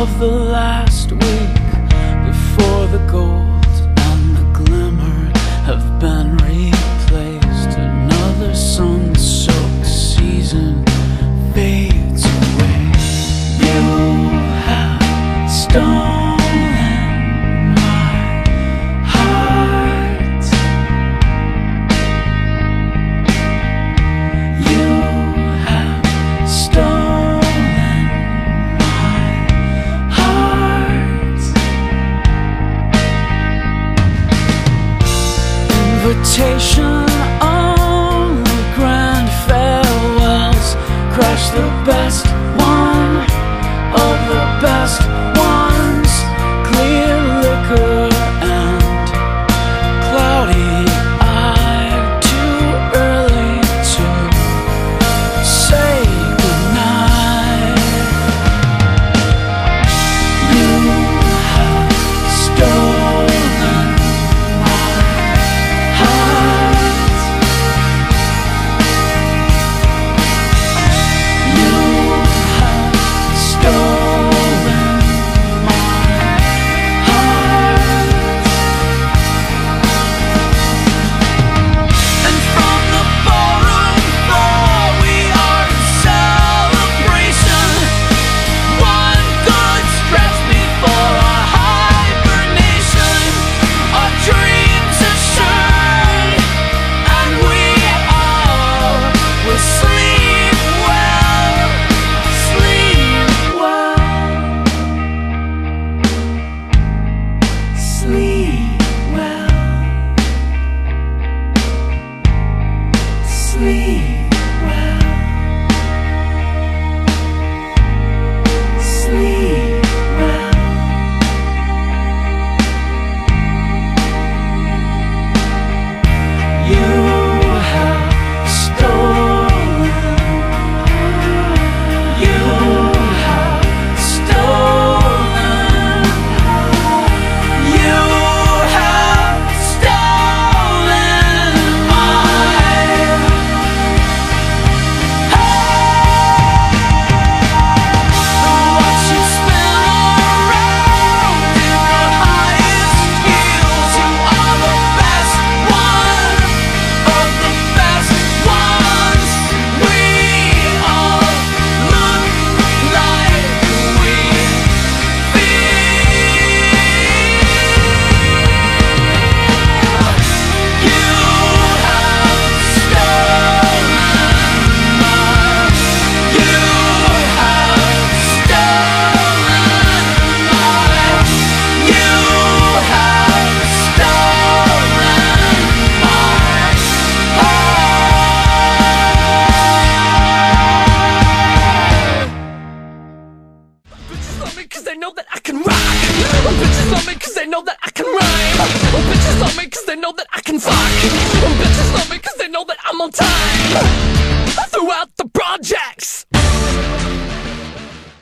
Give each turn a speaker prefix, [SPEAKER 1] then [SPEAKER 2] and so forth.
[SPEAKER 1] of the last week before the
[SPEAKER 2] goal. cause they know that I can rock. Oh, bitches love me cause they know that I can rhyme. Oh, bitches love me cause they know that I can fuck. Oh, bitches love me cause they know that I'm on time. Throughout the projects.